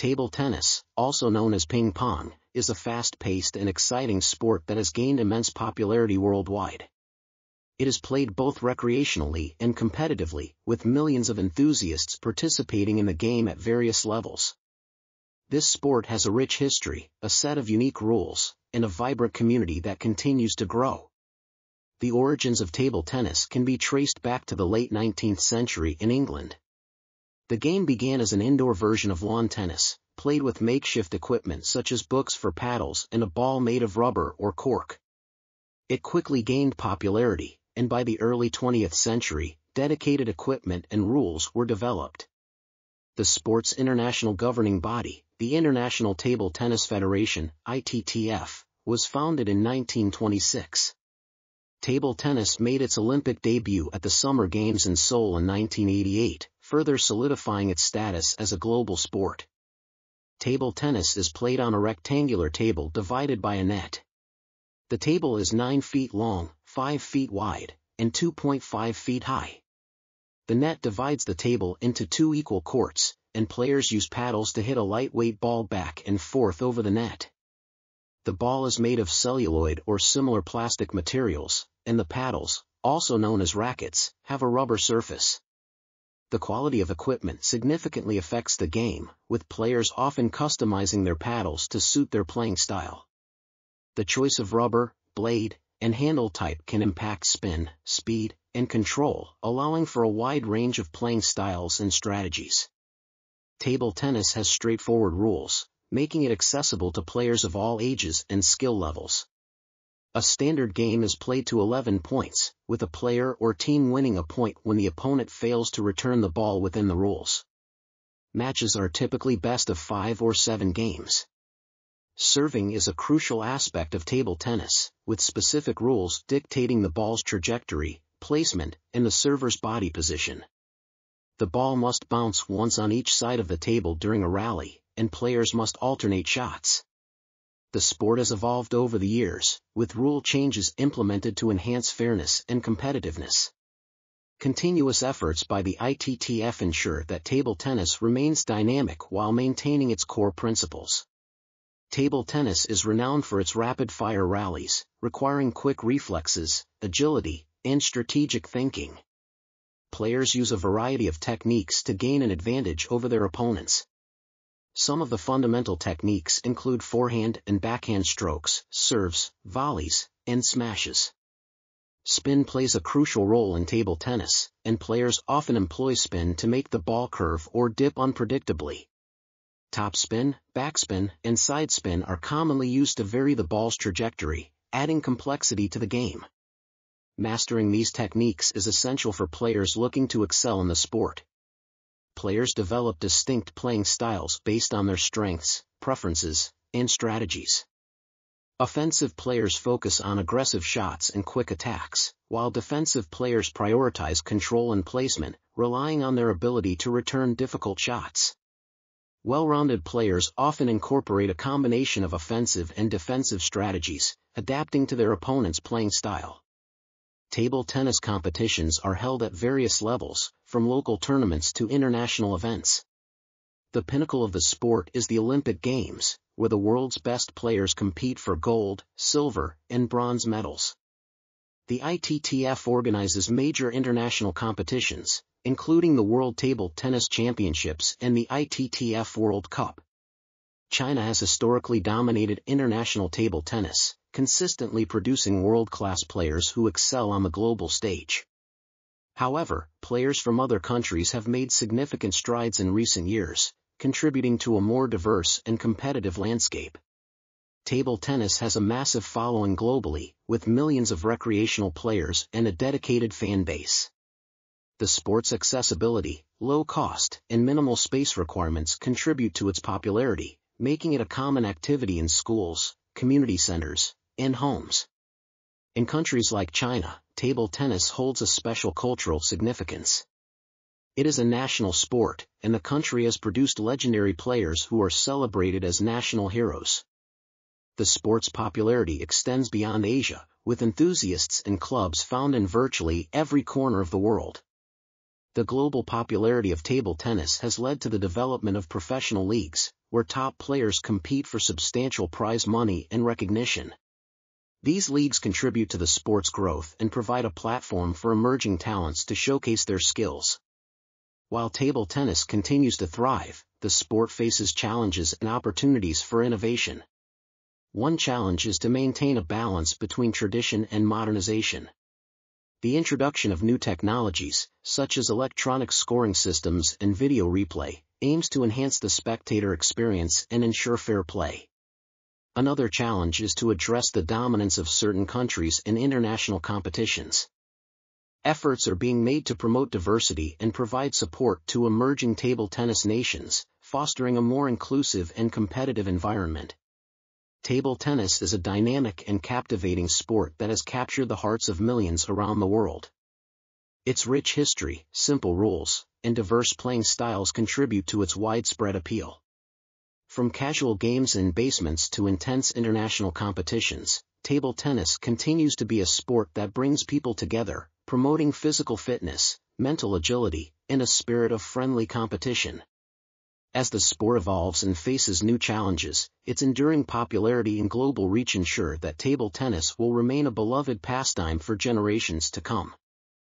Table tennis, also known as ping pong, is a fast-paced and exciting sport that has gained immense popularity worldwide. It is played both recreationally and competitively, with millions of enthusiasts participating in the game at various levels. This sport has a rich history, a set of unique rules, and a vibrant community that continues to grow. The origins of table tennis can be traced back to the late 19th century in England. The game began as an indoor version of lawn tennis, played with makeshift equipment such as books for paddles and a ball made of rubber or cork. It quickly gained popularity, and by the early 20th century, dedicated equipment and rules were developed. The sport's international governing body, the International Table Tennis Federation, ITTF, was founded in 1926. Table tennis made its Olympic debut at the Summer Games in Seoul in 1988, further solidifying its status as a global sport. Table tennis is played on a rectangular table divided by a net. The table is 9 feet long, 5 feet wide, and 2.5 feet high. The net divides the table into two equal courts, and players use paddles to hit a lightweight ball back and forth over the net. The ball is made of celluloid or similar plastic materials, and the paddles, also known as rackets, have a rubber surface the quality of equipment significantly affects the game, with players often customizing their paddles to suit their playing style. The choice of rubber, blade, and handle type can impact spin, speed, and control, allowing for a wide range of playing styles and strategies. Table tennis has straightforward rules, making it accessible to players of all ages and skill levels. A standard game is played to 11 points, with a player or team winning a point when the opponent fails to return the ball within the rules. Matches are typically best of 5 or 7 games. Serving is a crucial aspect of table tennis, with specific rules dictating the ball's trajectory, placement, and the server's body position. The ball must bounce once on each side of the table during a rally, and players must alternate shots the sport has evolved over the years, with rule changes implemented to enhance fairness and competitiveness. Continuous efforts by the ITTF ensure that table tennis remains dynamic while maintaining its core principles. Table tennis is renowned for its rapid-fire rallies, requiring quick reflexes, agility, and strategic thinking. Players use a variety of techniques to gain an advantage over their opponents, some of the fundamental techniques include forehand and backhand strokes, serves, volleys, and smashes. Spin plays a crucial role in table tennis, and players often employ spin to make the ball curve or dip unpredictably. Topspin, backspin, and side spin are commonly used to vary the ball's trajectory, adding complexity to the game. Mastering these techniques is essential for players looking to excel in the sport players develop distinct playing styles based on their strengths, preferences, and strategies. Offensive players focus on aggressive shots and quick attacks, while defensive players prioritize control and placement, relying on their ability to return difficult shots. Well-rounded players often incorporate a combination of offensive and defensive strategies, adapting to their opponent's playing style table tennis competitions are held at various levels, from local tournaments to international events. The pinnacle of the sport is the Olympic Games, where the world's best players compete for gold, silver, and bronze medals. The ITTF organizes major international competitions, including the World Table Tennis Championships and the ITTF World Cup. China has historically dominated international table tennis, consistently producing world-class players who excel on the global stage. However, players from other countries have made significant strides in recent years, contributing to a more diverse and competitive landscape. Table tennis has a massive following globally, with millions of recreational players and a dedicated fan base. The sport's accessibility, low cost, and minimal space requirements contribute to its popularity, making it a common activity in schools, community centers, and homes. In countries like China, table tennis holds a special cultural significance. It is a national sport, and the country has produced legendary players who are celebrated as national heroes. The sport's popularity extends beyond Asia, with enthusiasts and clubs found in virtually every corner of the world. The global popularity of table tennis has led to the development of professional leagues, where top players compete for substantial prize money and recognition. These leagues contribute to the sport's growth and provide a platform for emerging talents to showcase their skills. While table tennis continues to thrive, the sport faces challenges and opportunities for innovation. One challenge is to maintain a balance between tradition and modernization. The introduction of new technologies, such as electronic scoring systems and video replay, aims to enhance the spectator experience and ensure fair play. Another challenge is to address the dominance of certain countries in international competitions. Efforts are being made to promote diversity and provide support to emerging table tennis nations, fostering a more inclusive and competitive environment. Table tennis is a dynamic and captivating sport that has captured the hearts of millions around the world. Its rich history, simple rules, and diverse playing styles contribute to its widespread appeal. From casual games in basements to intense international competitions, table tennis continues to be a sport that brings people together, promoting physical fitness, mental agility, and a spirit of friendly competition. As the sport evolves and faces new challenges, its enduring popularity and global reach ensure that table tennis will remain a beloved pastime for generations to come.